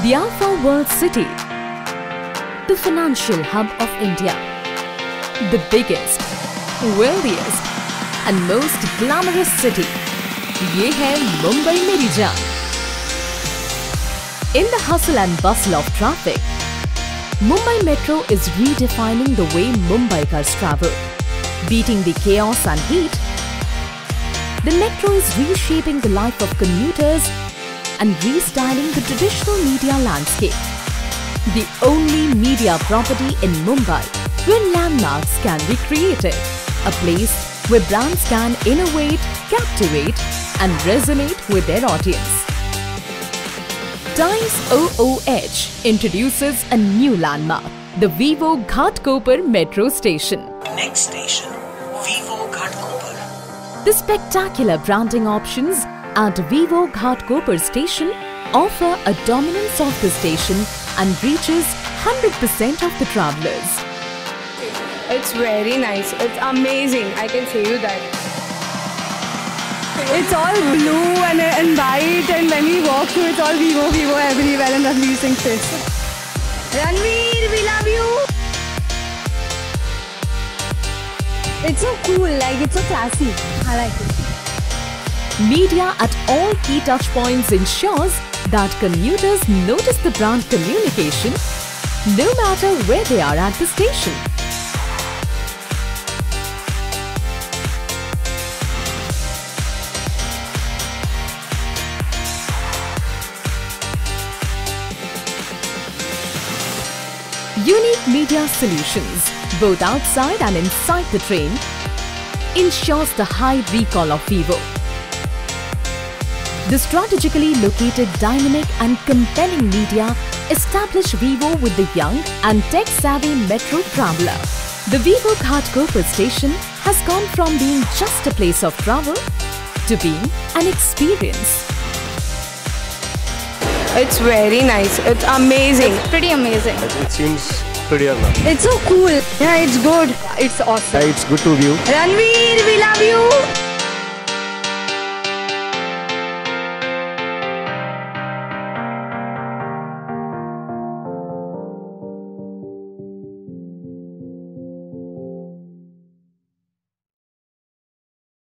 The Alpha World City, the financial hub of India, the biggest, wealthiest and most glamorous city. ये है मुंबई मेरी जान In the hustle and bustle of traffic, Mumbai Metro is redefining the way Mumbaikars travel. Beating the chaos and heat, the metro is reshaping the life of commuters and restyling the traditional media landscape. The only media property in Mumbai where landmarks can be created. A place where brands can innovate, captivate and resonate with their audience. Times OOH introduces a new landmark, the Vivo Ghatkopar Metro Station. Next station, Vivo Ghatkopar. The spectacular branding options at Vivo Ghatkopar Station offer a dominance of the station and reaches 100% of the travelers. It's very nice. It's amazing. I can say you that. It's all blue and, and white, and when we walk through, it's all Vivo, Vivo everywhere, and Ranveer Singh's face. Ranveer, we love you. It's so cool. Like it's so classy. I like it. Media at all key touchpoints ensures that commuters notice the brand communication no matter where they are at the station. Unique media solutions, both outside and inside the train, ensures the high recall of Vivo. The strategically located dynamic and compelling media establish Vivo with the young and tech-savvy metro traveler. The Vivo Ghatkopar station has gone from being just a place of travel to being an experience. It's very nice. It's amazing. pretty amazing. It seems pretty enough. It's so cool. Yeah, it's good. It's awesome. Yeah, It's good to view. Ranveer, we love you.